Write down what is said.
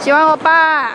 喜欢我吧？